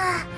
あ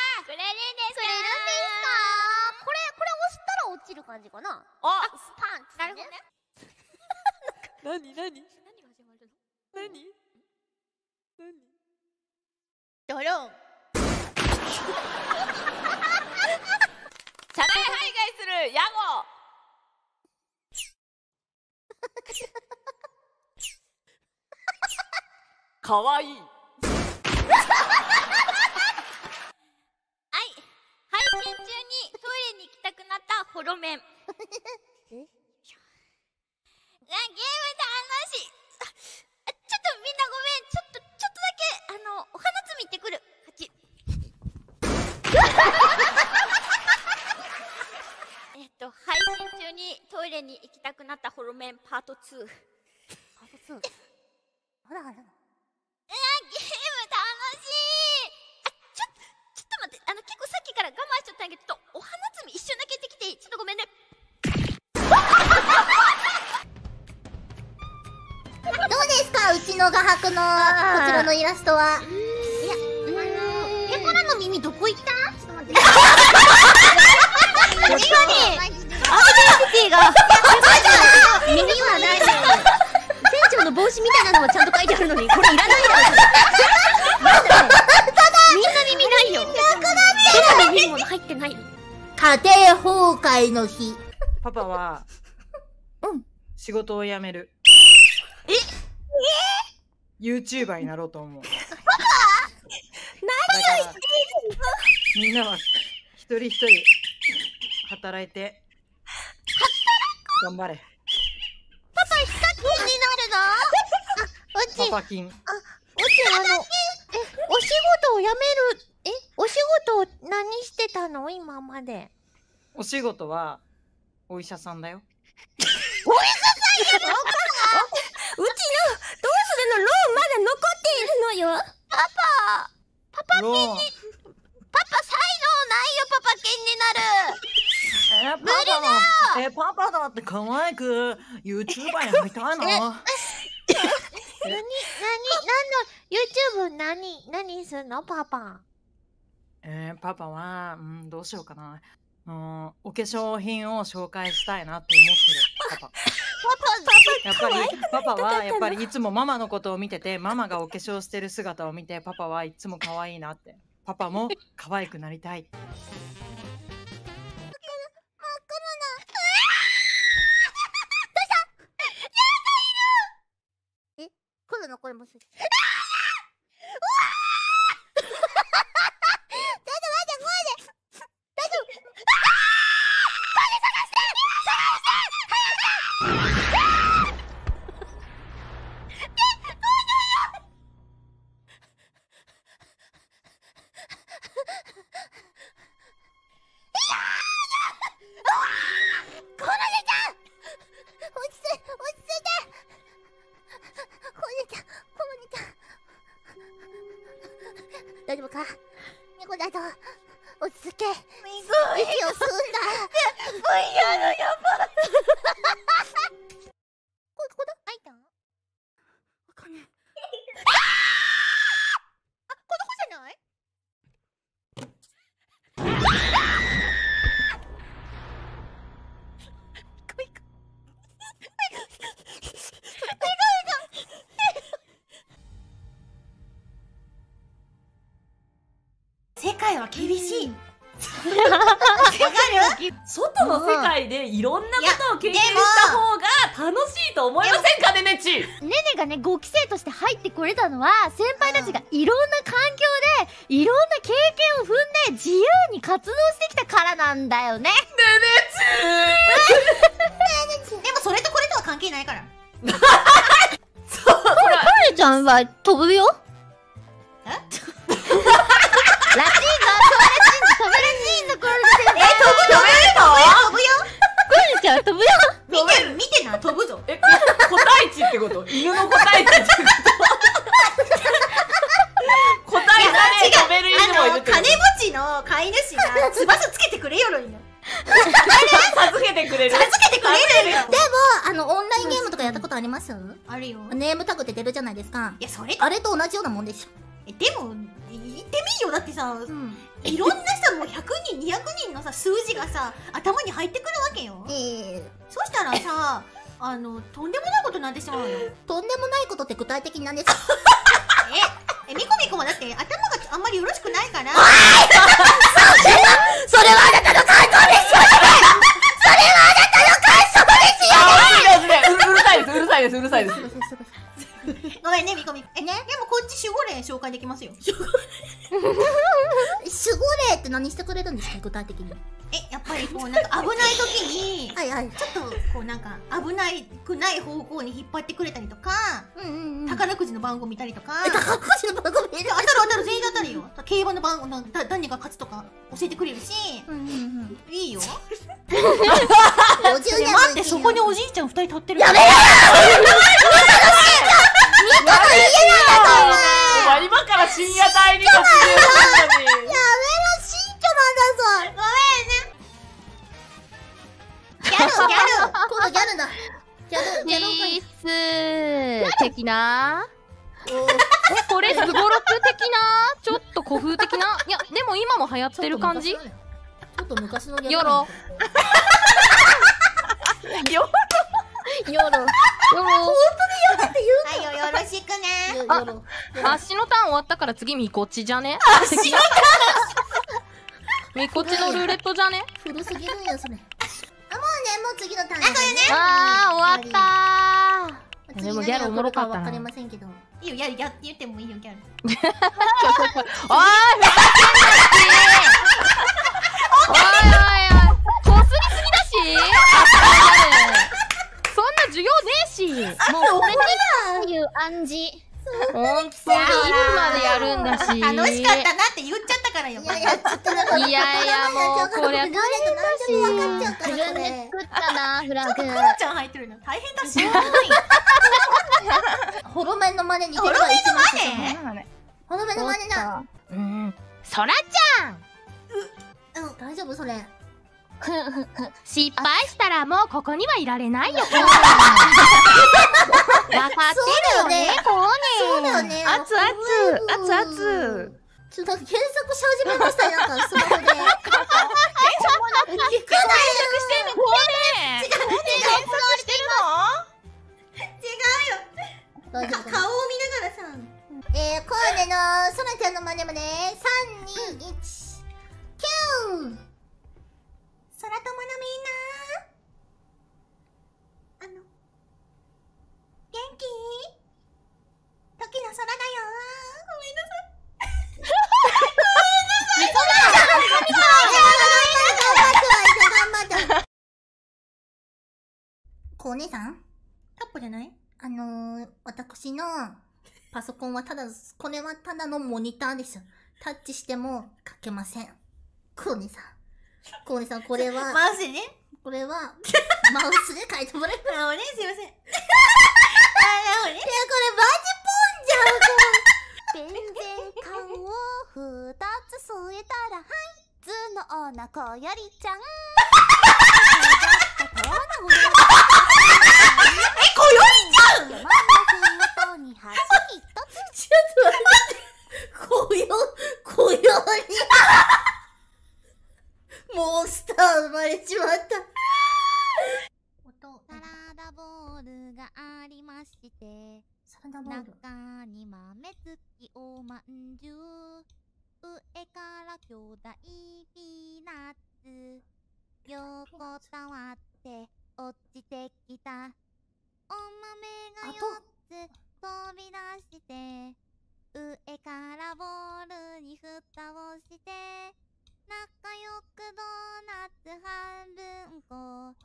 わいい。はい。配信中にホロメン。え？ゲーム楽しい。ちょっとみんなごめん。ちょっとちょっとだけあのお花摘み行ってくる。えっと配信中にトイレに行きたくなったホロメンパート2パート2ほらほらゲー？ム楽しいあちょちのこちらのイラストはいやあのペコラの耳どこ行った？ちょっと待って 何何アイデンティティが耳はない長の帽子みたいなのはちゃんと書いてあるのに、これいらないだろ。なんだよ。みんな耳ないよ。なくなってる。耳も入ってない。家庭崩壊の日。パパは、うん。仕事を辞める。え？え？?YouTuber になろうと思う。パパ何を言っているみんなは一人一人働いて頑張れ。パパヒカキンになるの？あ、うち、パパキン。あ、うちあの、え、お仕事を辞める、え、お仕事を何してたの？今まで。お仕事は、お医者さんだよ。お医者さんやの？うちの、どうのローンまだ残っているのよ。パパ、パパキンに、パパ才能ないよ、パパキンになる。えパパえパパだって可愛く YouTuber になりたいの？何何何の YouTube 何何すんのパパ？えー、パパは、うん、どうしようかな。うん、お化粧品を紹介したいなって思ってるパパ。やっぱりパパはやっぱりいつもママのことを見ててママがお化粧してる姿を見てパパはいつも可愛いなって。パパも可愛くなりたい。来るのこれもす。すんだ。VR や外の世界でいろんなことを経験した方が楽しいと思いませんかねねちねねがね5期生として入ってこれたのは先輩たちがいろんな環境でいろんな経験を踏んで自由に活動してきたから。なんだよねでもそれとこれ。とは関係ないから。そうほらちゃんは飛ぶよ。え？ラチーノ飛べラチーノ飛べラチーノこれで飛べるの飛ぶよカレちゃんは飛ぶよ見てる見てな飛ぶぞ。え、こ個体値ってこと？犬の個体値ってこと？個体差で飛べる犬もいるって金持ちの飼い主が翼つけてくれよろいの。授けてくれ？る授けてくれる？よ。でも、あの、オンラインゲームとかやったことありますあるよ。ネームタグって出るじゃないですか。いや、それ、あれと同じようなもんですよ。えでも。だってさ、うん。いろんなさ、もう100人、200人のさ、数字がさ、頭に入ってくるわけよえ。ー、そしたらさ、あの、とんでもないことになってしまうよ。とんでもないことって具体的になんですか？え、え、みこみこもだって頭があんまりよろしくないから。それはあなたの感想ですよあうるさいうるさいですうるさいですうるさいですごめんね、みこみこ。え、ねでもこっち守護霊紹介できますよ。守護霊って何してくれるんですか？具体的に。え、やっぱりこう、なんか危ない時に、はいはい。ちょっと、こうなんか、危ないくない方向に引っ張ってくれたりとか、うんうんうん。宝くじの番号見たりとか、え、宝くじの番号見える？当たる当たる全員当たるよ。競馬の番号、なんだ誰が勝つとか教えてくれるし、うんうんうん。いいよ。50年待って、そこにおじいちゃん二人立ってる。やめろお前今から深夜帯に突入するのにやめろ新居なんだぞ。ギャル、ギャル。今度ギャルだ。ギャル、ギャルピース的なえこれすごろく的な？ちょっと古風的な？いやでも今も流行ってる感じ？ちょっと昔のギャル。よろよよろよろはいよ、よろしくね。よあよろ足のターン終わったから次みこっちじゃね？的なみこっちのルーレットじゃね？古すぎるんや、それ。あ、もうね、もう次のターンだね。あー終わったー。でもギャルおもろかったな。わかりませんけど。いいよ、やる、やって言ってもいいよ、ギャル。おーいふざけんなしおいおいおい。こすりすぎだし。そんな授業ねえしもうこれでいう暗示。ほんとにいつまでやるんだし。楽しかったなって言っちゃったからよ。いやいや。いやいやもうこりゃルーレット何でも分かっちゃうから、これ。作ったなフラグク。ーちゃん入ってるの大変だし。ホロメンの真似に。ホロメンの真似ホロメンの真似だ。うんそらちゃんうん、大丈夫それ。失敗したらもうここにはいられないよ。こうねん分かってるよねこうそうだよね。熱々。熱々。ちょっと検索し始めましたよ、なんかスマホで。検索してんねコーネさん？タッポじゃない？あのー、私のパソコンはただ、これはただのモニターです。タッチしても書けません。コーネさん。コーネさん、これは、マウスでね？これは、マウスで書いてもらえる。いや、これあのね、すいません。あ、なるほどね。マジポンじゃん、これ。全然顔を二つ添えたら、はい、ズそうなこよりちゃん 落ちてきた。お豆があと。4つ飛び出して上からボールに蓋をして仲良くドーナツ半分こ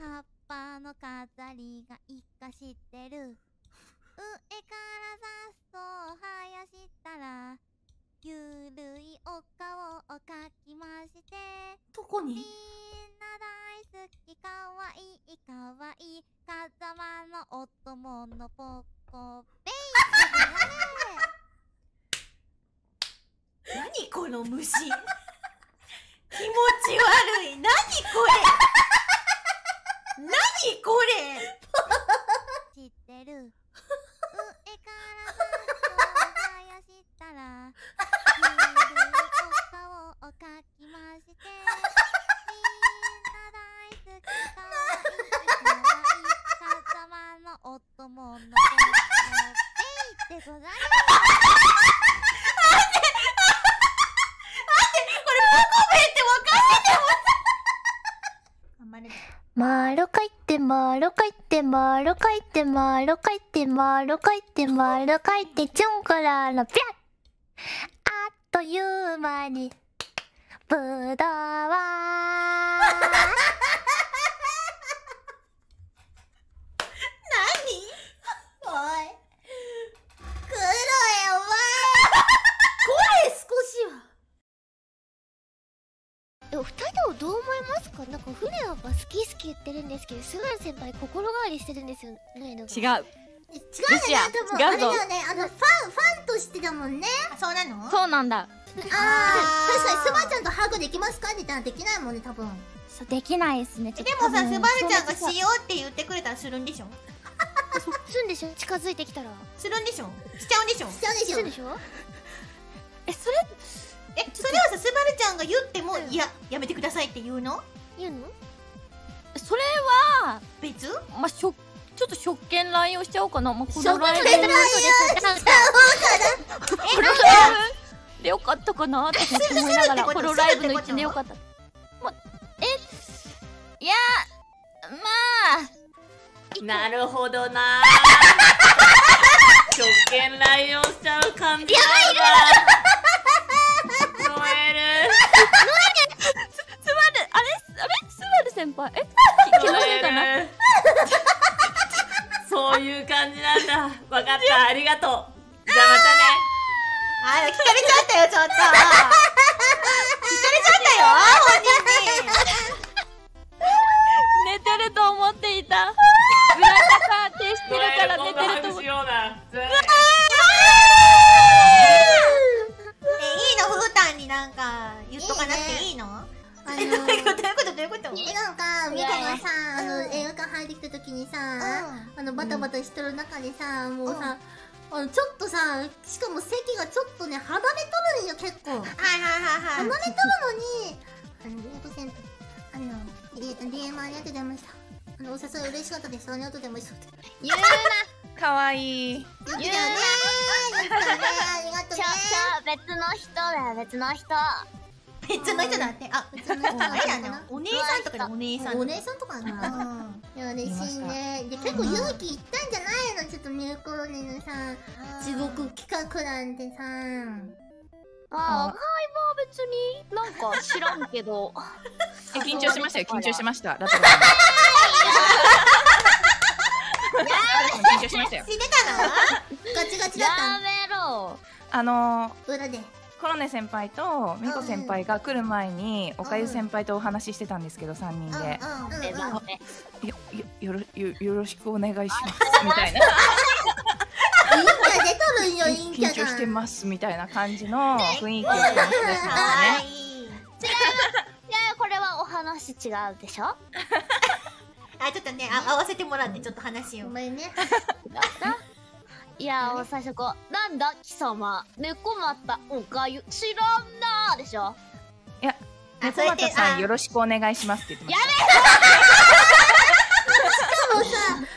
葉っぱの飾りが一かしてる。上から雑草を生やしたらゆるいお顔を描きまして。どこに？みんな大好きかわいいかわいい風間のお供のポコベイ 何この虫。気持ち悪い。何これ。何これ。知ってるベイでございます丸書いて丸書いて丸書いて丸書いて丸書いて丸書いてちょんからのぴゃっあっという間に。ぶどうは。言ってるんですけどスバル先輩心変わりしてるんですよねのが。違う。違うルシアね多分。あ違うぞ。れだよねあのファンファンとしてだもんね。そうなの？そうなんだ。あー。確かにスバちゃんとハグできますか？って言ったらできないもんね多分。そうできないですね。でもさスバルちゃんがしようって言ってくれたらするんでしょ？するんでしょ？近づいてきたら。するんでしょ？しちゃうんでしょ？しちゃうでしょ？するんでしょ？えそれえそれはさスバルちゃんが言っても、いややめてくださいって言うの？言うの？それは、別？まあ、しょちょっと職権乱用しちゃおうかな。まあ、こ職のライブ権乱用？このライブでよかったかなって思いながら、このライブの一でよかった。ま、え、いや、まあ、なるほどな。職権乱用しちゃう感じなんだノエルスバル、あれ？あれ？スバル先輩？え気のノせいかな。そういう感じなんだ。わかった。ありがとう。じゃあまたね。あ聞かれちゃったよちょっと。聞かれちゃったよ本人に。寝てると思っていた。してる中でさもうさあのちょっとさしかも席がちょっとね離れとるんよ結構。はいはいはいはい。離れとるのにあのリーあの DM ありがとうございましたあのお誘い嬉しかったです。ありがとうござい。ました言うな。かわいいよくだよねありがとうね別の人だよ別の人別の人だってあ別の人あれやな。な。お姉さんとかだお姉さんお姉さんとかな。うんいや嬉しいねで結構勇気いったんじゃないの？ちょっとミルクロネのさ地獄企画なんてさああ赤い。は別になんか知らんけど。え緊張しましたよ。緊張しました。ラトロさん緊張しましたよ。知ってたのガチガチだったやんめろ。あの裏でコロネ先輩とミコ先輩が来る前におかゆ先輩とお話ししてたんですけど3人で。うんうんうんえだね。よよよろよよろしくお願いしますみたいな。陰キャ出とるんよ陰キャが緊張してますみたいな感じの雰囲気を醸し出してましたね。はい話違うでしょ？あちょっとねあ合わせてもらってちょっと話を。ごめんね いやもう最初こう「なんだ貴様。猫又おかゆ知らんな」でしょ？いやあ猫又さんあよろしくお願いしますって言ってました。もうさ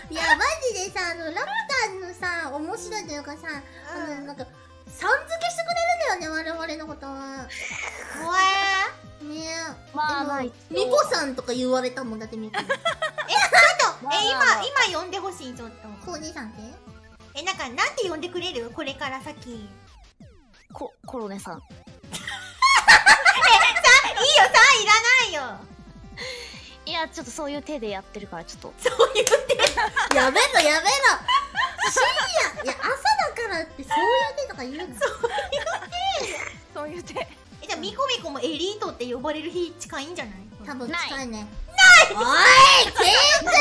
いやマジでさあのラプターのさ面白いというかさ、あのなんかさん付けしてくれるんだよね我々のことは。怖えねえ。まあまあミコさんとか言われたもんだってミコ。え今今呼んでほしいちょっと。コーニーさんって？えなんかなんて呼んでくれる？これから先。ココロネさん。いいよさいらないよ。いやちょっとそういう手でやってるからちょっと。そういう手。やめろやめろ。深夜。いや朝だからってそういう手とか言うの。そういう手。えじゃあミコミコもエリートって呼ばれる日近いんじゃない？多分近いね。ない。ないおい全然